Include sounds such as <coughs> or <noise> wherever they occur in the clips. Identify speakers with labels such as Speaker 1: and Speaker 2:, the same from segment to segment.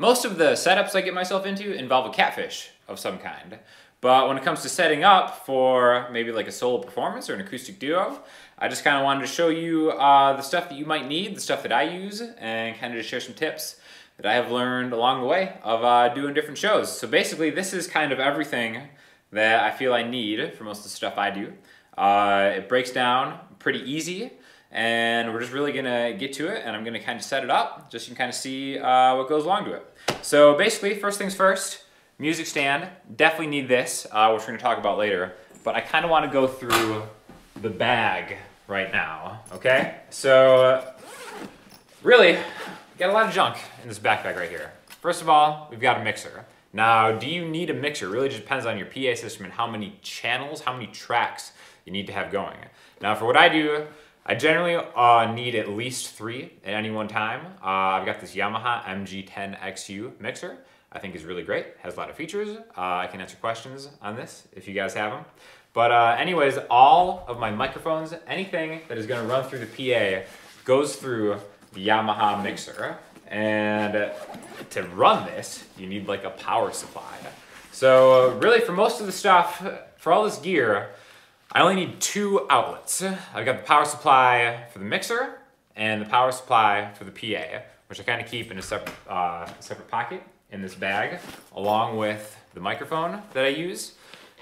Speaker 1: Most of the setups I get myself into involve a catfish of some kind. But when it comes to setting up for maybe like a solo performance or an acoustic duo, I just kind of wanted to show you uh, the stuff that you might need, the stuff that I use, and kind of just share some tips that I have learned along the way of uh, doing different shows. So basically, this is kind of everything that I feel I need for most of the stuff I do. Uh, it breaks down pretty easy, and we're just really gonna get to it, and I'm gonna kind of set it up, just so you can kind of see uh, what goes along to it. So basically, first things first, music stand. Definitely need this, uh, which we're gonna talk about later. But I kind of want to go through the bag right now, okay? So, really, got a lot of junk in this backpack right here. First of all, we've got a mixer. Now, do you need a mixer? It really just depends on your PA system and how many channels, how many tracks you need to have going. Now, for what I do, I generally uh, need at least three at any one time. Uh, I've got this Yamaha MG10XU mixer. I think is really great, has a lot of features. Uh, I can answer questions on this if you guys have them. But uh, anyways, all of my microphones, anything that is gonna run through the PA goes through the Yamaha mixer. And to run this, you need like a power supply. So really for most of the stuff, for all this gear, I only need two outlets. I've got the power supply for the mixer and the power supply for the PA, which I kind of keep in a separate, uh, separate pocket in this bag, along with the microphone that I use.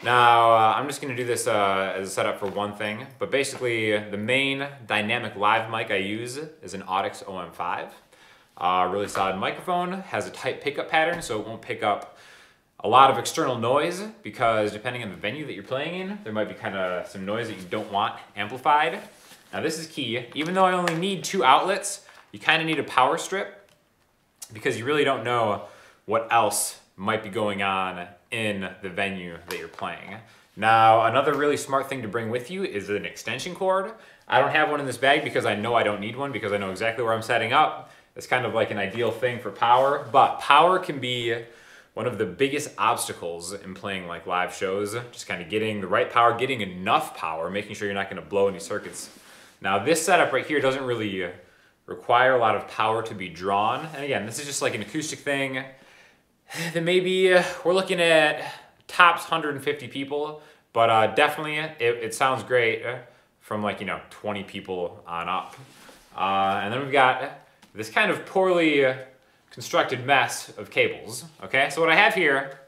Speaker 1: Now, uh, I'm just gonna do this uh, as a setup for one thing, but basically the main dynamic live mic I use is an Audix OM5. Uh, really solid microphone, has a tight pickup pattern so it won't pick up a lot of external noise because depending on the venue that you're playing in, there might be kind of some noise that you don't want amplified. Now this is key. Even though I only need two outlets, you kind of need a power strip because you really don't know what else might be going on in the venue that you're playing. Now, another really smart thing to bring with you is an extension cord. I don't have one in this bag because I know I don't need one because I know exactly where I'm setting up. It's kind of like an ideal thing for power, but power can be one of the biggest obstacles in playing like live shows, just kind of getting the right power, getting enough power, making sure you're not gonna blow any circuits. Now this setup right here doesn't really require a lot of power to be drawn. And again, this is just like an acoustic thing <sighs> then maybe uh, we're looking at tops 150 people, but uh, definitely it, it, sounds great uh, from like, you know, 20 people on up. Uh, and then we've got this kind of poorly uh, constructed mess of cables, okay? So what I have here,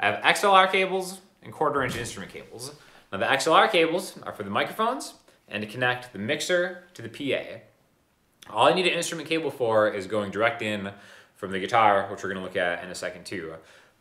Speaker 1: I have XLR cables and quarter inch instrument cables. Now the XLR cables are for the microphones and to connect the mixer to the PA. All I need an instrument cable for is going direct in from the guitar, which we're gonna look at in a second too.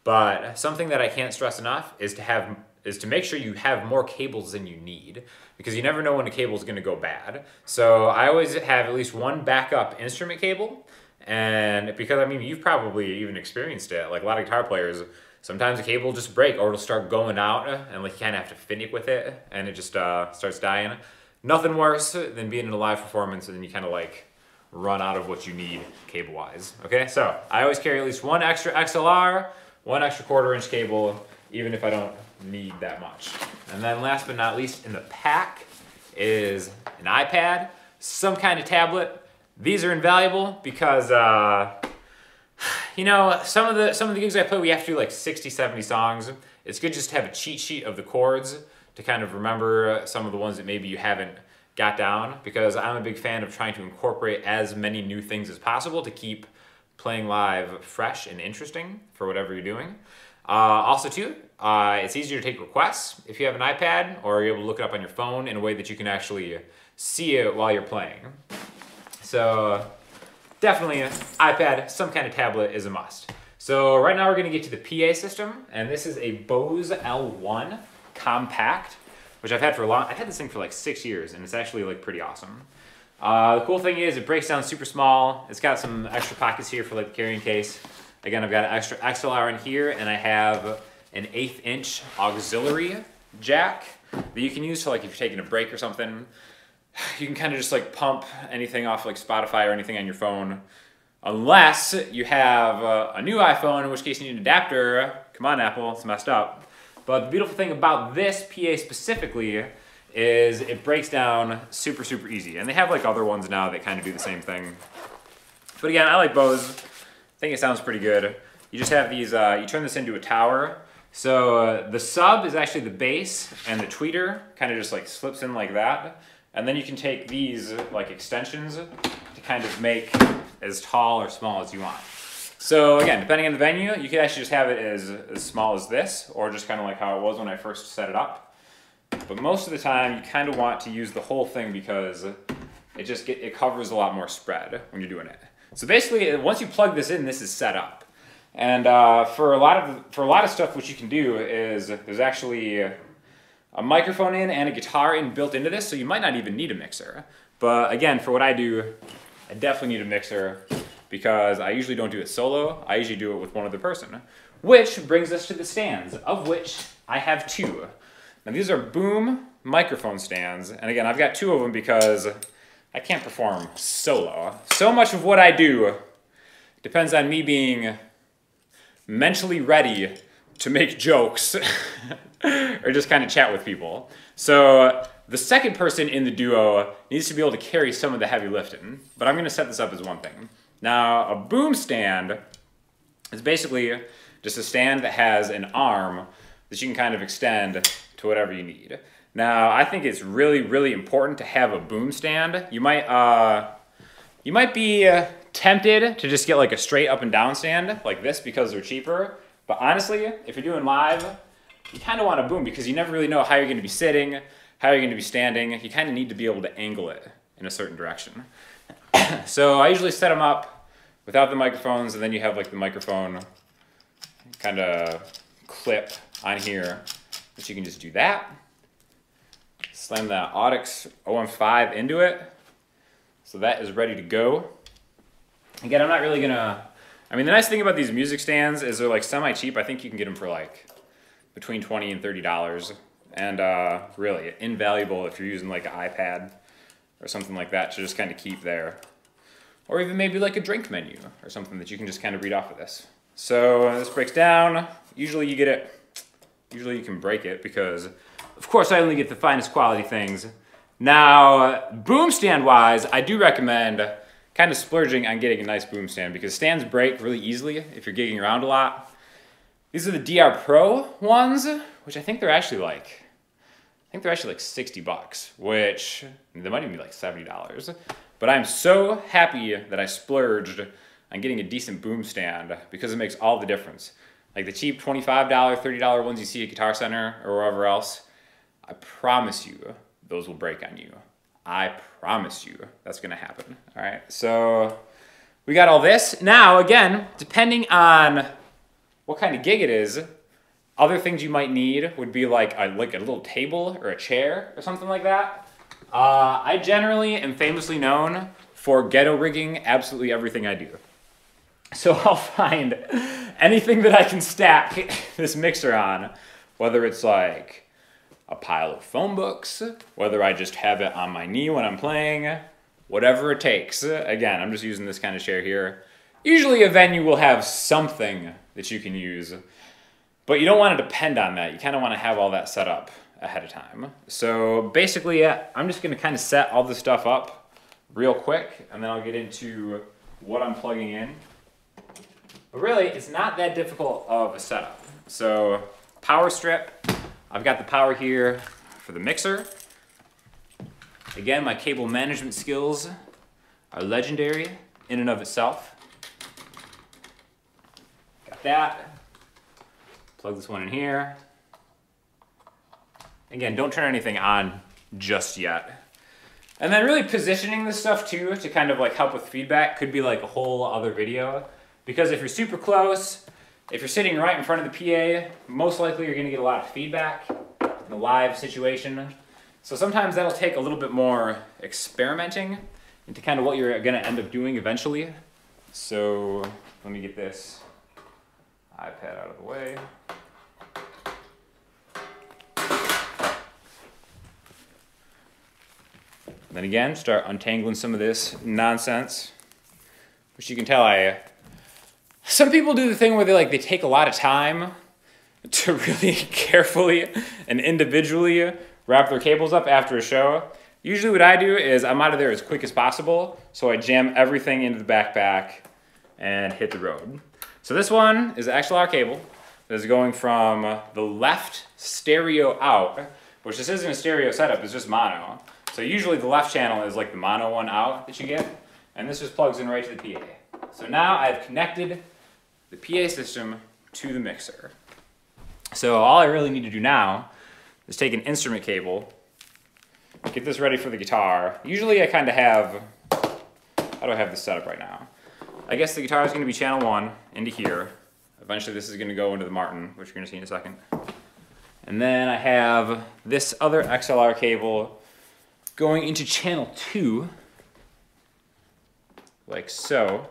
Speaker 1: But something that I can't stress enough is to have is to make sure you have more cables than you need because you never know when a cable is going to go bad. So I always have at least one backup instrument cable and because I mean you've probably even experienced it like a lot of guitar players sometimes a cable will just break or it'll start going out and like you kind of have to finick with it and it just uh, starts dying. Nothing worse than being in a live performance and then you kind of like run out of what you need cable-wise. Okay, so I always carry at least one extra XLR, one extra quarter inch cable, even if I don't need that much. And then last but not least in the pack is an iPad, some kind of tablet. These are invaluable because, uh, you know, some of the some of the gigs I play, we have to do like 60, 70 songs. It's good just to have a cheat sheet of the chords to kind of remember some of the ones that maybe you haven't got down because I'm a big fan of trying to incorporate as many new things as possible to keep playing live fresh and interesting for whatever you're doing. Uh, also too, uh, it's easier to take requests if you have an iPad or you're able to look it up on your phone in a way that you can actually see it while you're playing. So definitely an iPad, some kind of tablet is a must. So right now we're gonna get to the PA system and this is a Bose L1 compact which I've had for a long, I've had this thing for like six years and it's actually like pretty awesome. Uh, the cool thing is it breaks down super small. It's got some extra pockets here for like the carrying case. Again, I've got an extra XLR in here and I have an eighth inch auxiliary jack that you can use for like if you're taking a break or something. <sighs> You can kind of just like pump anything off like Spotify or anything on your phone. Unless you have uh, a new iPhone, in which case you need an adapter. Come on, Apple, it's messed up. But the beautiful thing about this PA specifically is it breaks down super, super easy. And they have like other ones now that kind of do the same thing. But again, I like Bose. I think it sounds pretty good. You just have these, uh, you turn this into a tower. So uh, the sub is actually the bass and the tweeter kind of just like slips in like that. And then you can take these like extensions to kind of make as tall or small as you want. So again, depending on the venue, you could actually just have it as, as small as this or just kind of like how it was when I first set it up. But most of the time you kind of want to use the whole thing because it just get, it covers a lot more spread when you're doing it. So basically, once you plug this in, this is set up. And uh, for a lot of for a lot of stuff, what you can do is there's actually a microphone in and a guitar in built into this, so you might not even need a mixer. But again, for what I do, I definitely need a mixer because I usually don't do it solo. I usually do it with one other person. Which brings us to the stands, of which I have two. Now these are boom microphone stands, and again, I've got two of them because I can't perform solo. So much of what I do depends on me being mentally ready to make jokes <laughs> <laughs> or just kind of chat with people. So the second person in the duo needs to be able to carry some of the heavy lifting, but I'm gonna set this up as one thing. Now, a boom stand is basically just a stand that has an arm that you can kind of extend to whatever you need. Now, I think it's really, really important to have a boom stand. You might, uh, you might be uh, tempted to just get like a straight up and down stand like this because they're cheaper. But honestly, if you're doing live, you kind of want a boom because you never really know how you're going to be sitting, how you're going to be standing. You kind of need to be able to angle it in a certain direction. <coughs> so I usually set them up without the microphones, and then you have like the microphone kind of clip on here, which you can just do that. Slam that Audix OM5 into it. So that is ready to go. Again, I'm not really gonna, I mean, the nice thing about these music stands is they're like semi-cheap. I think you can get them for like between 20 and $30. And uh, really invaluable if you're using like an iPad or something like that to just kind of keep there. Or even maybe like a drink menu or something that you can just kind of read off of this. So this breaks down. Usually you get it, usually you can break it because of course, I only get the finest quality things. Now, boom stand wise, I do recommend kind of splurging on getting a nice boom stand because stands break really easily if you're gigging around a lot. These are the DR Pro ones, which I think they're actually like, I think they're actually like 60 bucks, which they might even be like $70. But I'm so happy that I splurged on getting a decent boom stand because it makes all the difference. Like the cheap $25, $30 ones you see at Guitar Center or wherever else, I promise you, those will break on you. I promise you that's gonna happen. All right, so we got all this. Now, again, depending on what kind of gig it is, other things you might need would be like a, like a little table or a chair or something like that. Uh, I generally am famously known for ghetto rigging absolutely everything I do. So <laughs> I'll find anything that I can stack this mixer on, whether it's like a pile of phone books, whether I just have it on my knee when I'm playing, whatever it takes. Again, I'm just using this kind of chair here. Usually a venue will have something that you can use, but you don't want to depend on that. You kind of want to have all that set up ahead of time. So basically, yeah, I'm just going to kind of set all this stuff up real quick, and then I'll get into what I'm plugging in. But really, it's not that difficult of a setup. So power strip, I've got the power here for the mixer. Again, my cable management skills are legendary in and of itself. Got that. Plug this one in here. Again, don't turn anything on just yet. And then really positioning this stuff too to kind of like help with feedback could be like a whole other video. Because if you're super close, if you're sitting right in front of the PA, most likely you're gonna get a lot of feedback in a live situation. So sometimes that'll take a little bit more experimenting into kind of what you're gonna end up doing eventually. So let me get this iPad out of the way. Then again, start untangling some of this nonsense, which you can tell I some people do the thing where they like they take a lot of time to <laughs> really carefully and individually wrap their cables up after a show. Usually what I do is I'm out of there as quick as possible, so I jam everything into the backpack and hit the road. So this one is XLR cable that is going from the left stereo out, which this isn't a stereo setup, it's just mono. So usually the left channel is like the mono one out that you get, and this just plugs in right to the PA. So now I've connected the PA system to the mixer. So all I really need to do now is take an instrument cable, get this ready for the guitar. Usually I kind of have, how do I have this set up right now? I guess the guitar is going to be channel one into here. Eventually this is going to go into the Martin, which you're going to see in a second. And then I have this other XLR cable going into channel two, like so.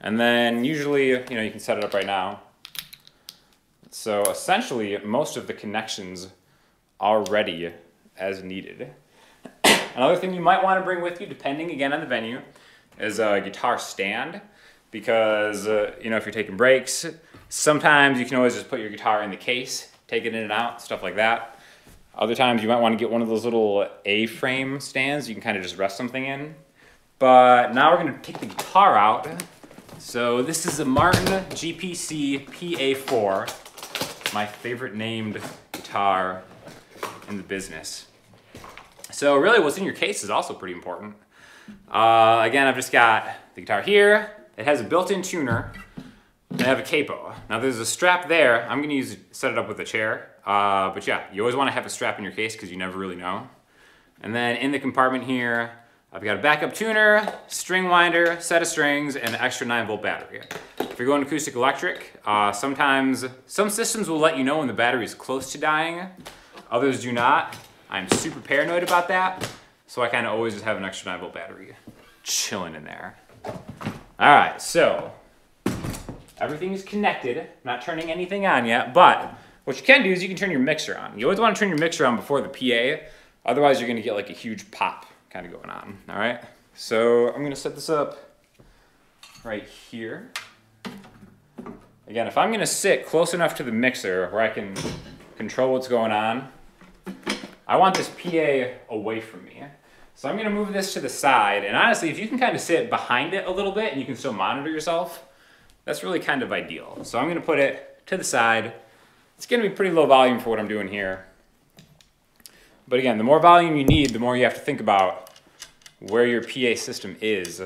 Speaker 1: And then usually, you know, you can set it up right now. So essentially, most of the connections are ready as needed. <coughs> Another thing you might want to bring with you, depending again on the venue, is a guitar stand. Because, uh, you know, if you're taking breaks, sometimes you can always just put your guitar in the case, take it in and out, stuff like that. Other times you might want to get one of those little A-frame stands you can kind of just rest something in. But now we're going to take the guitar out so this is a Martin GPC PA4, my favorite named guitar in the business. So really what's in your case is also pretty important. Uh, again, I've just got the guitar here. It has a built-in tuner. And I have a capo. Now there's a strap there. I'm gonna use set it up with a chair. Uh, but yeah, you always wanna have a strap in your case because you never really know. And then in the compartment here, I've got a backup tuner, string winder, set of strings, and an extra 9 volt battery. If you're going acoustic electric, uh, sometimes, some systems will let you know when the battery is close to dying, others do not. I'm super paranoid about that, so I kind of always just have an extra 9 volt battery chilling in there. All right, so everything is connected. I'm not turning anything on yet, but what you can do is you can turn your mixer on. You always want to turn your mixer on before the PA, otherwise you're gonna get like a huge pop kind of going on, all right? So I'm gonna set this up right here. Again, if I'm gonna sit close enough to the mixer where I can control what's going on, I want this PA away from me. So I'm gonna move this to the side, and honestly, if you can kind of sit behind it a little bit and you can still monitor yourself, that's really kind of ideal. So I'm gonna put it to the side. It's gonna be pretty low volume for what I'm doing here. But again, the more volume you need, the more you have to think about where your PA system is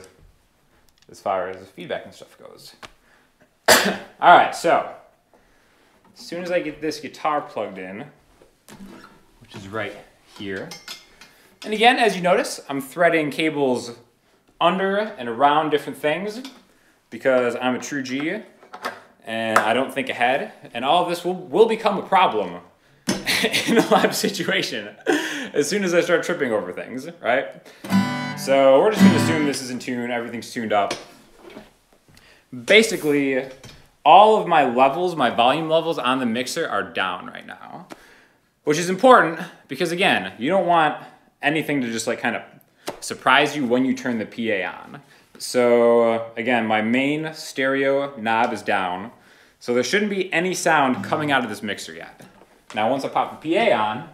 Speaker 1: as far as feedback and stuff goes. <coughs> All right, so as soon as I get this guitar plugged in, which is right here, and again, as you notice, I'm threading cables under and around different things because I'm a true G and I don't think ahead. And all of this will, will become a problem <laughs> in a live situation as soon as I start tripping over things, right? So we're just gonna assume this is in tune, everything's tuned up. Basically, all of my levels, my volume levels on the mixer are down right now, which is important because again, you don't want anything to just like kind of surprise you when you turn the PA on. So uh, again, my main stereo knob is down, so there shouldn't be any sound coming out of this mixer yet. Now once I pop the PA on,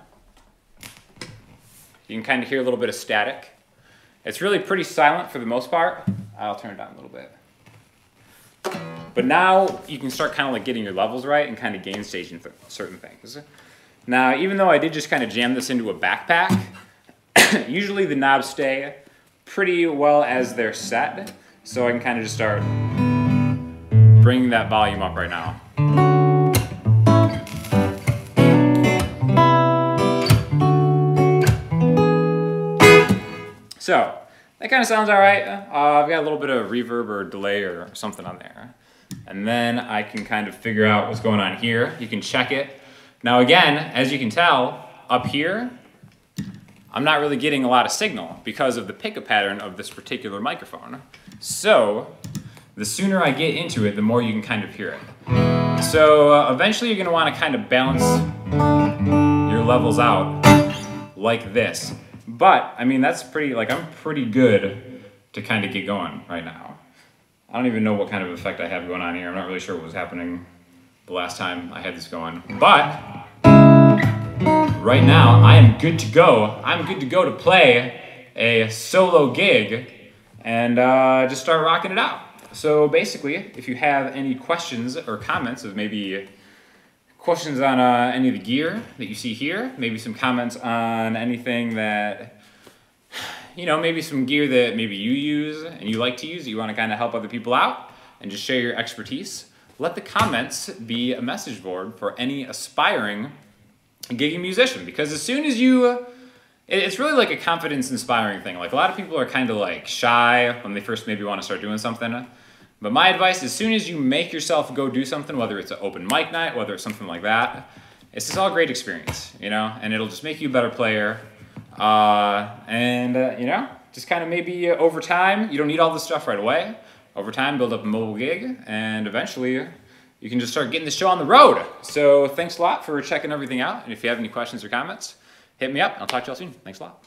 Speaker 1: you can kind of hear a little bit of static. It's really pretty silent for the most part. I'll turn it down a little bit. But now you can start kind of like getting your levels right and kind of gain staging certain things. Now, even though I did just kind of jam this into a backpack, <coughs> usually the knobs stay pretty well as they're set. So I can kind of just start bringing that volume up right now. So that kind of sounds all right. Uh, I've got a little bit of reverb or delay or something on there. And then I can kind of figure out what's going on here. You can check it. Now again, as you can tell, up here, I'm not really getting a lot of signal because of the pickup pattern of this particular microphone. So the sooner I get into it, the more you can kind of hear it. So uh, eventually you're gonna wanna kind of balance your levels out like this. But, I mean, that's pretty, like, I'm pretty good to kind of get going right now. I don't even know what kind of effect I have going on here. I'm not really sure what was happening the last time I had this going. But, right now, I am good to go. I'm good to go to play a solo gig and uh, just start rocking it out. So basically, if you have any questions or comments of maybe questions on uh, any of the gear that you see here, maybe some comments on anything that, you know, maybe some gear that maybe you use and you like to use, you want to kind of help other people out and just share your expertise, let the comments be a message board for any aspiring gigging musician. Because as soon as you, it's really like a confidence inspiring thing. Like a lot of people are kind of like shy when they first maybe want to start doing something. But my advice, as soon as you make yourself go do something, whether it's an open mic night, whether it's something like that, it's just all great experience, you know, and it'll just make you a better player. Uh, and, uh, you know, just kind of maybe uh, over time, you don't need all this stuff right away. Over time, build up a mobile gig, and eventually you can just start getting the show on the road. So thanks a lot for checking everything out. And if you have any questions or comments, hit me up. I'll talk to y'all soon. Thanks a lot.